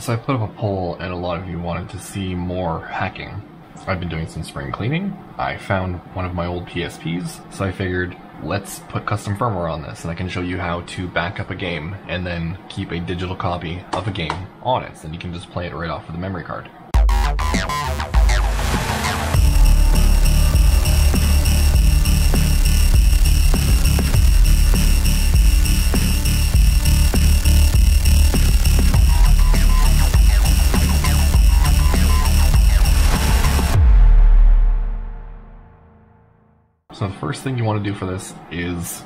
So I put up a poll and a lot of you wanted to see more hacking. I've been doing some spring cleaning. I found one of my old PSPs, so I figured let's put custom firmware on this and I can show you how to back up a game and then keep a digital copy of a game on it so you can just play it right off of the memory card. First thing you want to do for this is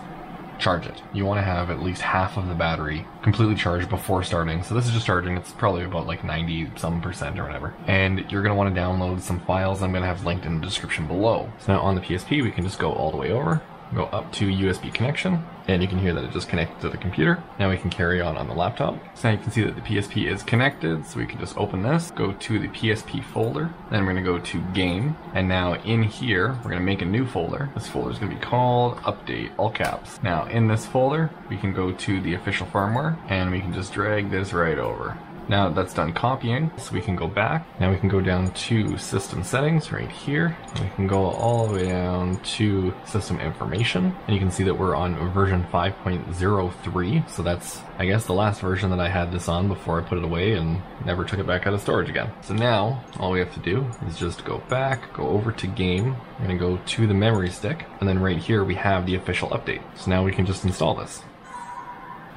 charge it. You want to have at least half of the battery completely charged before starting. So this is just charging. It's probably about like 90 some percent or whatever. And you're going to want to download some files I'm going to have linked in the description below. So now on the PSP, we can just go all the way over go up to USB connection, and you can hear that it just connected to the computer. Now we can carry on on the laptop. So now you can see that the PSP is connected, so we can just open this, go to the PSP folder, then we're gonna go to game, and now in here, we're gonna make a new folder. This folder is gonna be called update, all caps. Now in this folder, we can go to the official firmware, and we can just drag this right over. Now that's done copying, so we can go back. Now we can go down to system settings right here. We can go all the way down to system information. And you can see that we're on version 5.03. So that's, I guess, the last version that I had this on before I put it away and never took it back out of storage again. So now all we have to do is just go back, go over to game. We're gonna go to the memory stick. And then right here we have the official update. So now we can just install this.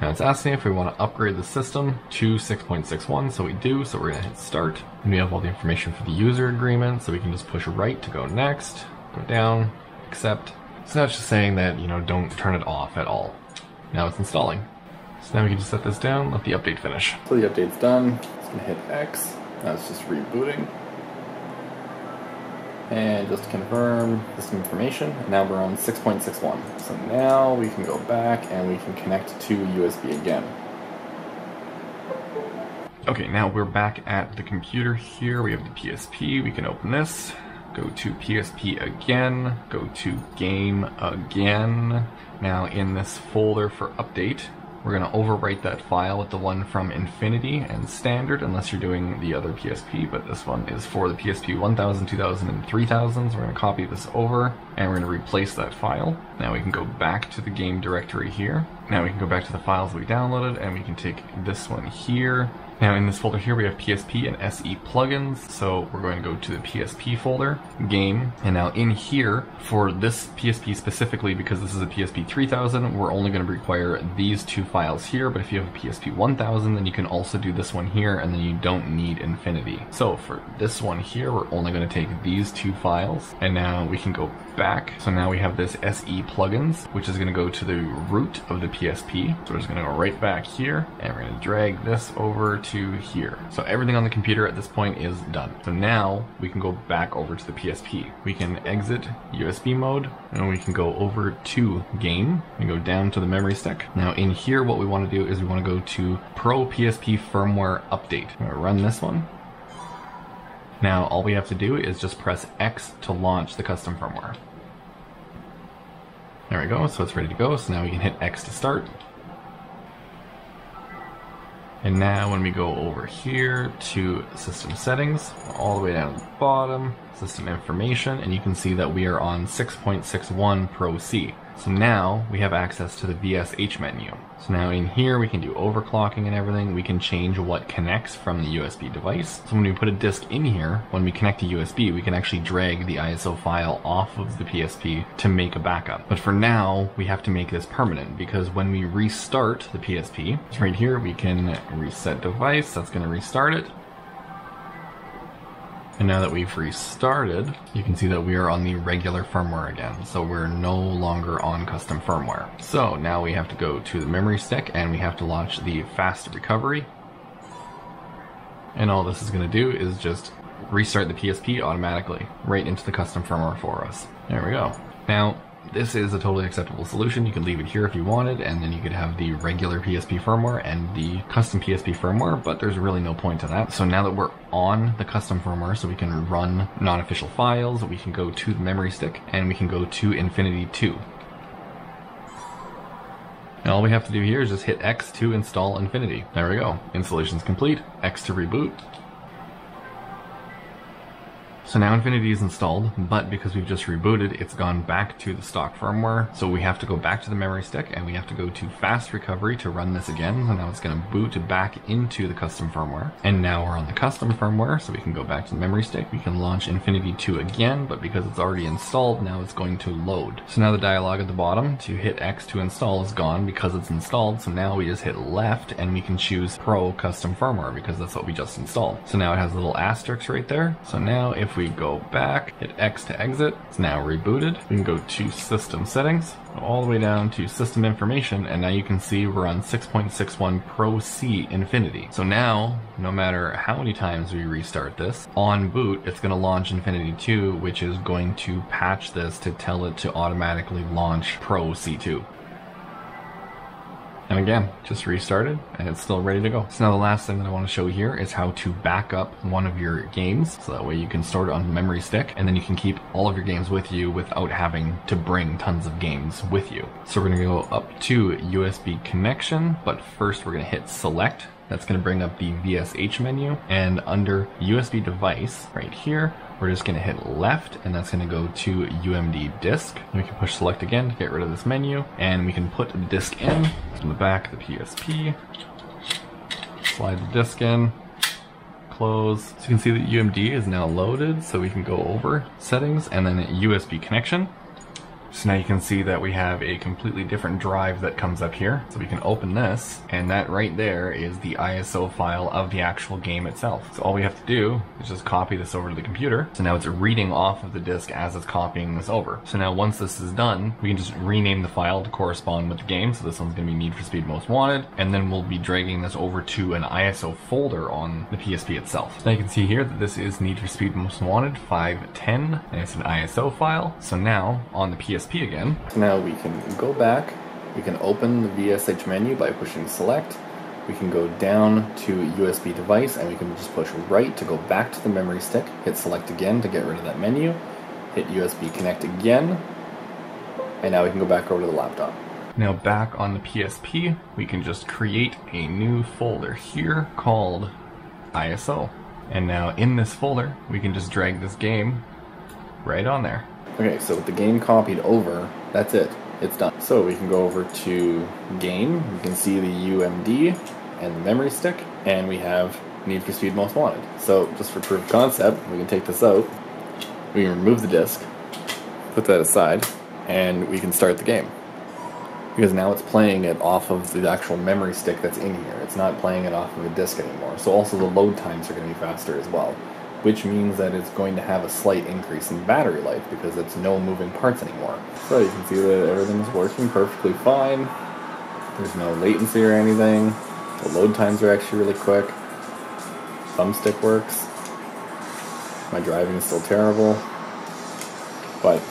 Now it's asking if we want to upgrade the system to 6.61, so we do, so we're going to hit start. And we have all the information for the user agreement, so we can just push right to go next, go down, accept. So now it's just saying that, you know, don't turn it off at all. Now it's installing. So now we can just set this down, let the update finish. So the update's done, it's going to hit X, now it's just rebooting. And just to confirm this information, now we're on 6.61. So now we can go back and we can connect to USB again. Okay, now we're back at the computer here. We have the PSP, we can open this. Go to PSP again, go to game again. Now in this folder for update, we're going to overwrite that file with the one from Infinity and Standard, unless you're doing the other PSP, but this one is for the PSP 1000, 2000, and 3000. So we're going to copy this over, and we're going to replace that file. Now we can go back to the game directory here. Now we can go back to the files we downloaded, and we can take this one here, now in this folder here we have PSP and SE plugins, so we're going to go to the PSP folder, game, and now in here, for this PSP specifically, because this is a PSP 3000, we're only going to require these two files here, but if you have a PSP 1000, then you can also do this one here, and then you don't need Infinity. So for this one here, we're only going to take these two files, and now we can go back. So now we have this SE plugins, which is going to go to the root of the PSP. So we're just going to go right back here, and we're going to drag this over to here. So everything on the computer at this point is done. So now we can go back over to the PSP. We can exit USB mode, and we can go over to game, and go down to the memory stick. Now in here, what we want to do is we want to go to Pro PSP Firmware Update. I'm going to run this one. Now all we have to do is just press X to launch the custom firmware. There we go, so it's ready to go. So now we can hit X to start. And now when we go over here to system settings, all the way down to the bottom, system information, and you can see that we are on 6.61 Pro C. So now we have access to the VSH menu. So now in here we can do overclocking and everything. We can change what connects from the USB device. So when we put a disk in here, when we connect to USB, we can actually drag the ISO file off of the PSP to make a backup. But for now, we have to make this permanent because when we restart the PSP, right here we can reset device, that's going to restart it. And now that we've restarted, you can see that we are on the regular firmware again. So we're no longer on custom firmware. So now we have to go to the memory stick and we have to launch the fast recovery. And all this is going to do is just restart the PSP automatically right into the custom firmware for us. There we go. Now, this is a totally acceptable solution. You could leave it here if you wanted, and then you could have the regular PSP firmware and the custom PSP firmware, but there's really no point to that. So now that we're on the custom firmware, so we can run non-official files, we can go to the memory stick, and we can go to Infinity 2. And all we have to do here is just hit X to install Infinity. There we go. Installation's complete. X to reboot. So now Infinity is installed, but because we've just rebooted, it's gone back to the stock firmware. So we have to go back to the memory stick and we have to go to fast recovery to run this again. So now it's going to boot back into the custom firmware. And now we're on the custom firmware, so we can go back to the memory stick. We can launch Infinity 2 again, but because it's already installed, now it's going to load. So now the dialog at the bottom to hit X to install is gone because it's installed. So now we just hit left and we can choose Pro custom firmware because that's what we just installed. So now it has a little asterisk right there. So now if we go back, hit X to exit. It's now rebooted. We can go to system settings, all the way down to system information, and now you can see we're on 6.61 Pro C Infinity. So now, no matter how many times we restart this, on boot, it's going to launch Infinity 2, which is going to patch this to tell it to automatically launch Pro C2. And again, just restarted and it's still ready to go. So now the last thing that I want to show here is how to back up one of your games. So that way you can store it on memory stick and then you can keep all of your games with you without having to bring tons of games with you. So we're going to go up to USB connection, but first we're going to hit select that's going to bring up the VSH menu and under USB device right here, we're just going to hit left and that's going to go to UMD disk. And we can push select again to get rid of this menu and we can put the disk in in the back of the PSP. Slide the disk in, close. So you can see that UMD is now loaded so we can go over settings and then USB connection. So now you can see that we have a completely different drive that comes up here. So we can open this, and that right there is the ISO file of the actual game itself. So all we have to do is just copy this over to the computer. So now it's reading off of the disk as it's copying this over. So now once this is done, we can just rename the file to correspond with the game. So this one's gonna be Need for Speed Most Wanted, and then we'll be dragging this over to an ISO folder on the PSP itself. Now you can see here that this is Need for Speed Most Wanted 510, and it's an ISO file. So now on the PSP PSP again. Now we can go back, we can open the VSH menu by pushing select, we can go down to USB device and we can just push right to go back to the memory stick, hit select again to get rid of that menu, hit USB connect again, and now we can go back over to the laptop. Now back on the PSP, we can just create a new folder here called ISO. And now in this folder, we can just drag this game right on there. Okay, so with the game copied over, that's it. It's done. So we can go over to game. You can see the UMD and the memory stick, and we have Need for Speed Most Wanted. So just for proof of concept, we can take this out. We can remove the disc, put that aside, and we can start the game. Because now it's playing it off of the actual memory stick that's in here. It's not playing it off of a disc anymore. So also the load times are going to be faster as well which means that it's going to have a slight increase in battery life because it's no moving parts anymore. So you can see that everything's working perfectly fine. There's no latency or anything. The load times are actually really quick. Thumbstick works. My driving is still terrible. But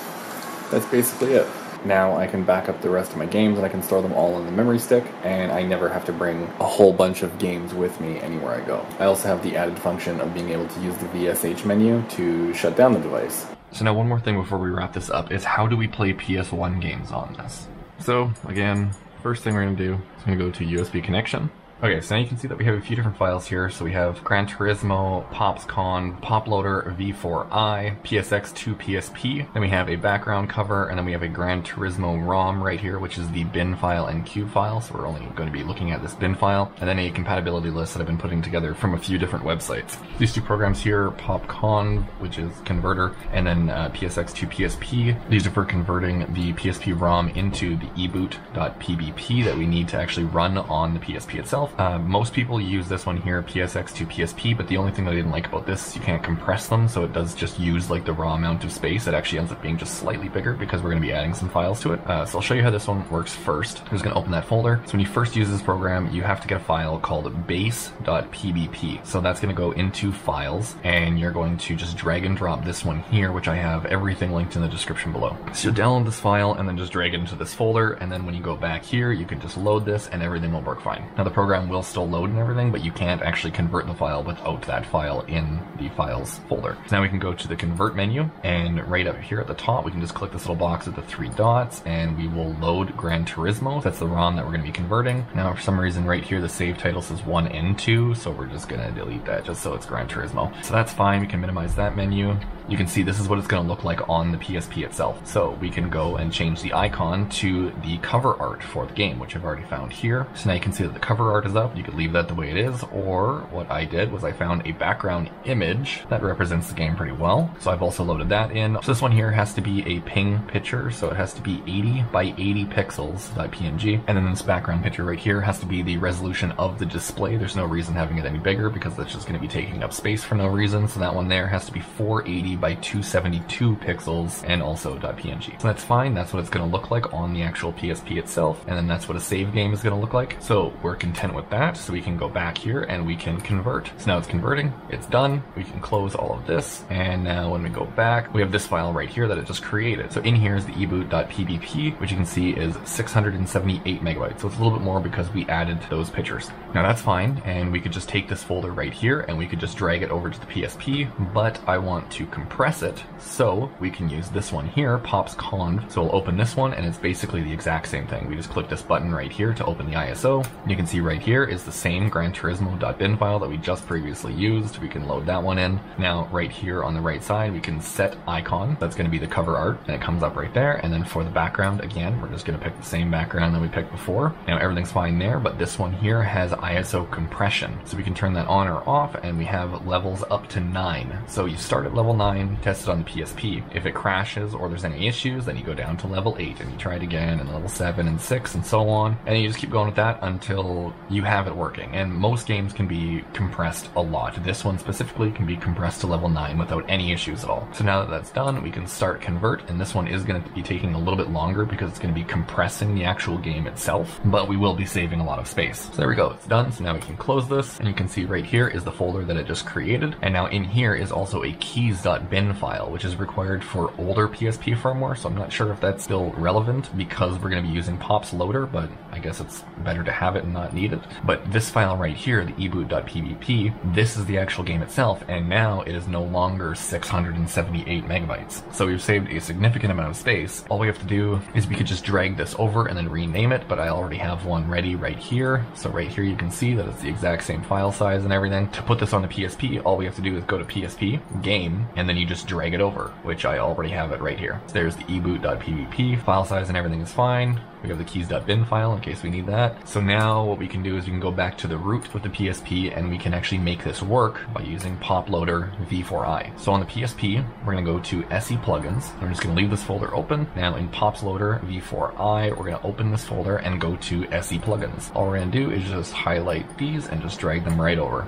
that's basically it. Now I can back up the rest of my games and I can store them all on the memory stick and I never have to bring a whole bunch of games with me anywhere I go. I also have the added function of being able to use the VSH menu to shut down the device. So now one more thing before we wrap this up is how do we play PS1 games on this? So again, first thing we're to do is going to go to USB connection. Okay, so now you can see that we have a few different files here. So we have Gran Turismo, PopsCon, PopLoader V4i, PSX2 PSP. Then we have a background cover, and then we have a Gran Turismo ROM right here, which is the bin file and cue file. So we're only going to be looking at this bin file, and then a compatibility list that I've been putting together from a few different websites. These two programs here, PopCon, which is converter, and then uh, PSX2 PSP. These are for converting the PSP ROM into the eboot.pbp that we need to actually run on the PSP itself itself. Uh, most people use this one here, PSX to PSP, but the only thing that I didn't like about this, you can't compress them, so it does just use like the raw amount of space. It actually ends up being just slightly bigger because we're going to be adding some files to it. Uh, so I'll show you how this one works first. I'm just going to open that folder. So when you first use this program, you have to get a file called base.pbp. So that's going to go into files, and you're going to just drag and drop this one here, which I have everything linked in the description below. So download this file and then just drag it into this folder, and then when you go back here, you can just load this and everything will work fine. Now the program program will still load and everything, but you can't actually convert the file without that file in the files folder. So now we can go to the convert menu and right up here at the top, we can just click this little box with the three dots and we will load Gran Turismo. That's the ROM that we're going to be converting. Now, for some reason right here, the save title says one and two, so we're just going to delete that just so it's Gran Turismo. So that's fine. We can minimize that menu you can see this is what it's going to look like on the PSP itself. So we can go and change the icon to the cover art for the game, which I've already found here. So now you can see that the cover art is up. You could leave that the way it is, or what I did was I found a background image that represents the game pretty well. So I've also loaded that in. So this one here has to be a ping picture, so it has to be 80 by 80 pixels .png, and then this background picture right here has to be the resolution of the display. There's no reason having it any bigger because that's just going to be taking up space for no reason. So that one there has to be 480 by 272 pixels and also .png. So that's fine, that's what it's going to look like on the actual PSP itself, and then that's what a save game is going to look like. So we're content with that, so we can go back here and we can convert. So now it's converting, it's done, we can close all of this, and now when we go back, we have this file right here that it just created. So in here is the eboot.pbp, which you can see is 678 megabytes. So it's a little bit more because we added those pictures. Now that's fine, and we could just take this folder right here and we could just drag it over to the PSP, but I want to compress it. So we can use this one here, pops conv. So we'll open this one and it's basically the exact same thing. We just click this button right here to open the ISO. You can see right here is the same Gran Turismo.bin file that we just previously used. We can load that one in. Now right here on the right side, we can set icon. That's going to be the cover art and it comes up right there. And then for the background, again, we're just going to pick the same background that we picked before. Now everything's fine there, but this one here has ISO compression. So we can turn that on or off and we have levels up to nine. So you start at level nine, test it on the PSP. If it crashes or there's any issues, then you go down to level 8 and you try it again, and level 7 and 6 and so on. And you just keep going with that until you have it working. And most games can be compressed a lot. This one specifically can be compressed to level 9 without any issues at all. So now that that's done, we can start convert, and this one is going to be taking a little bit longer because it's going to be compressing the actual game itself, but we will be saving a lot of space. So there we go, it's done. So now we can close this, and you can see right here is the folder that it just created. And now in here is also a keys.bin file, which is required for older PSP firmware, so I'm not sure if that's still relevant because we're going to be using Pop's loader, but I guess it's better to have it and not need it. But this file right here, the eboot.pbp, this is the actual game itself, and now it is no longer 678 megabytes. So we've saved a significant amount of space. All we have to do is we could just drag this over and then rename it, but I already have one ready right here. So right here you can see that it's the exact same file size and everything. To put this on the PSP, all we have to do is go to PSP, game, and then you just drag it over, which I already have it right here. So there's the eboot.pbp, file size and everything is fine. We have the keys.bin file in case we need that. So now what we can do is we can go back to the root with the PSP and we can actually make this work by using poploader v4i. So on the PSP, we're going to go to SE plugins. I'm just going to leave this folder open. Now in pops loader v4i, we're going to open this folder and go to SE plugins. All we're going to do is just highlight these and just drag them right over.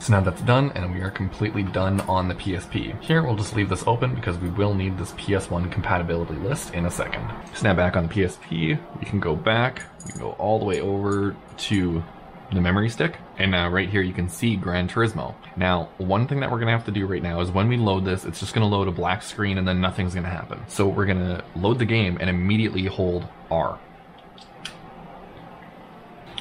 So now that's done and we are completely done on the PSP. Here we'll just leave this open because we will need this PS1 compatibility list in a second. So now back on the PSP, we can go back, we can go all the way over to the memory stick. And now right here you can see Gran Turismo. Now, one thing that we're gonna have to do right now is when we load this, it's just gonna load a black screen and then nothing's gonna happen. So we're gonna load the game and immediately hold R.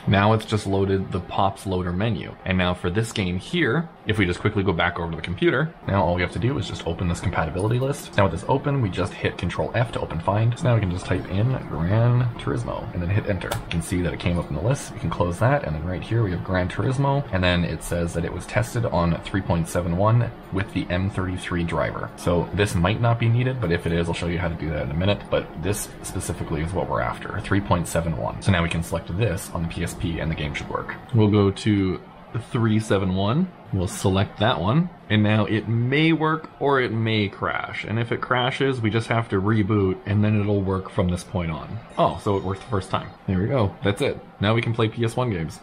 Now it's just loaded the Pops Loader menu. And now for this game here, if we just quickly go back over to the computer, now all we have to do is just open this compatibility list. Now with this open, we just hit Control F to open find. So now we can just type in Gran Turismo and then hit enter. You can see that it came up in the list. We can close that and then right here we have Gran Turismo and then it says that it was tested on 3.71 with the M33 driver. So this might not be needed, but if it is, I'll show you how to do that in a minute. But this specifically is what we're after, 3.71. So now we can select this on the PSP and the game should work. We'll go to 371. We'll select that one. And now it may work or it may crash. And if it crashes, we just have to reboot and then it'll work from this point on. Oh, so it worked the first time. There we go. That's it. Now we can play PS1 games.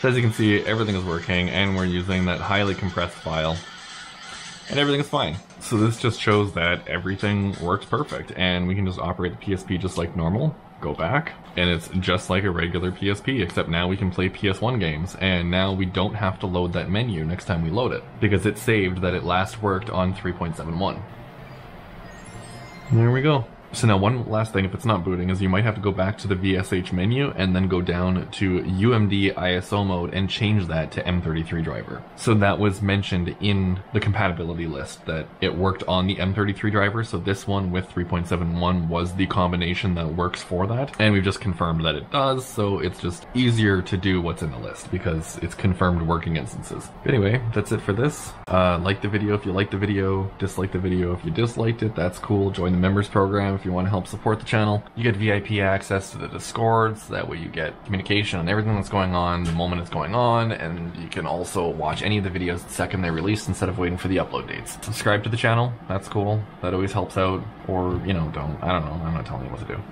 So as you can see, everything is working and we're using that highly compressed file. And everything is fine. So this just shows that everything works perfect and we can just operate the PSP just like normal go back and it's just like a regular PSP except now we can play PS1 games and now we don't have to load that menu next time we load it because it saved that it last worked on 3.71. There we go. So now one last thing, if it's not booting, is you might have to go back to the VSH menu and then go down to UMD ISO mode and change that to M33 driver. So that was mentioned in the compatibility list that it worked on the M33 driver. So this one with 3.71 was the combination that works for that. And we've just confirmed that it does. So it's just easier to do what's in the list because it's confirmed working instances. Anyway, that's it for this. Uh, like the video if you liked the video, dislike the video if you disliked it. That's cool. Join the members program if you want to help support the channel. You get VIP access to the Discords. So that way you get communication on everything that's going on the moment it's going on. And you can also watch any of the videos the second they're released instead of waiting for the upload dates. Subscribe to the channel. That's cool. That always helps out. Or, you know, don't. I don't know. I'm not telling you what to do.